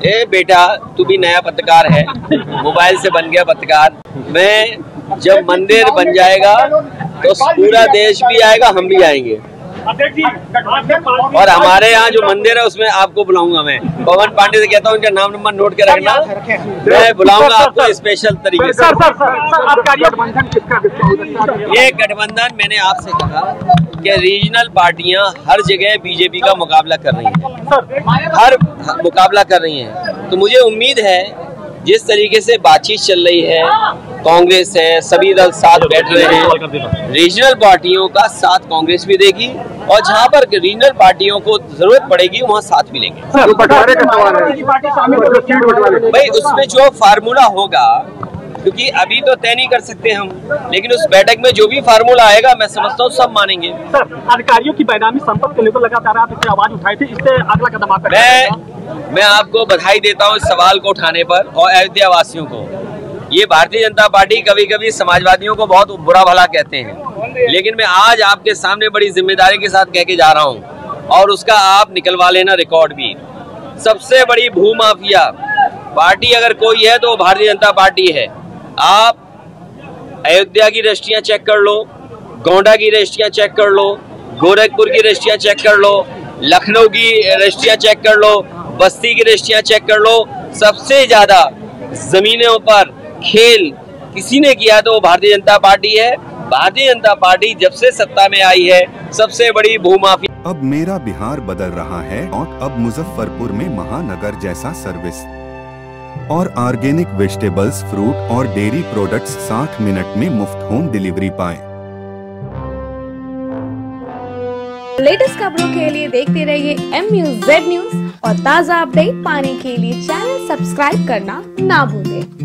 ए बेटा, तू भी नया पत्रकार है। मोबाइल से बन गया पत्रकार। मैं, जब मंदिर बन जाएगा तो पूरा देश भी आएगा, हम भी आएँगे। और हमारे यहाँ जो मंदिर है उसमें आपको बुलाऊँगा मैं। पवन पांडे से कहता हूँ उनका नाम नंबर नोट के रखना। मैं बुलाऊँगा आपको स्पेशल तरीके से। ये गठबंधन मैंने आपसे कहा कि रीजनल पार्टियाँ हर जगह बीजेपी का मुकाबला कर रही हैं। हर मुकाबला कर रही हैं। तो मुझे उम्मीद है जिस तरीके से बातचीत चल रही है कांग्रेस है सभी दल साथ बैठ रहे हैं। रीजनल पार्टियों का साथ कांग्रेस भी देगी और जहाँ पर रीजनल पार्टियों को ज़रूरत पड़ेगी वहाँ साथ भी लेंगे। भाई उसमें जो फार्मूला होगा क्योंकि अभी तो तय नहीं कर सकते हम लेकिन उस बैठक में जो भी फार्मूला आएगा मैं समझता हूँ सब मानेंगे। सर अधिकारियों की बैनामी संपत्ति को लेकर लगातार आप इससे आवाज़ उठाई थी इससे अगला कदम आप मैं मैं आपको बधाई देता हूँ इस सवाल को उठाने पर और अयोध्या वासियों को। ये भारतीय जनता पार्टी कभी कभी समाजवादियों को बहुत बुरा भला कहते हैं। लेकिन मैं आज आपके सामने बड़ी ज़िम्मेदारी के साथ कह के जा रहा हूँ और उसका आप निकलवा लेना रिकॉर्ड भी। सबसे बड़ी भू माफिया पार्टी अगर कोई है तो भारतीय जनता पार्टी है। आप अयोध्या की रजिस्ट्रियाँ चेक कर लो, गोंडा की रजिस्ट्रियाँ चेक कर लो, गोरखपुर की रजिस्ट्रियाँ चेक कर लो, लखनऊ की रजिस्ट्रियाँ चेक कर लो, बस्ती की रजिस्ट्रियाँ चेक कर लो, सबसे ज़्यादा जमीनों पर खेल किसी ने किया तो वो भारतीय जनता पार्टी है। भारतीय जनता पार्टी जब से सत्ता में आई है सबसे बड़ी भूमाफी अब मेरा बिहार बदल रहा है और अब मुजफ्फरपुर में महानगर जैसा सर्विस। और ऑर्गेनिक वेजिटेबल्स फ्रूट और डेयरी प्रोडक्ट्स 60 मिनट में मुफ़्त होम डिलीवरी पाए। लेटेस्ट खबरों के लिए देखते रहिए एम न्यूज़ जेड न्यूज़ और ताज़ा अपडेट पाने के लिए चैनल सब्सक्राइब करना ना भूलें।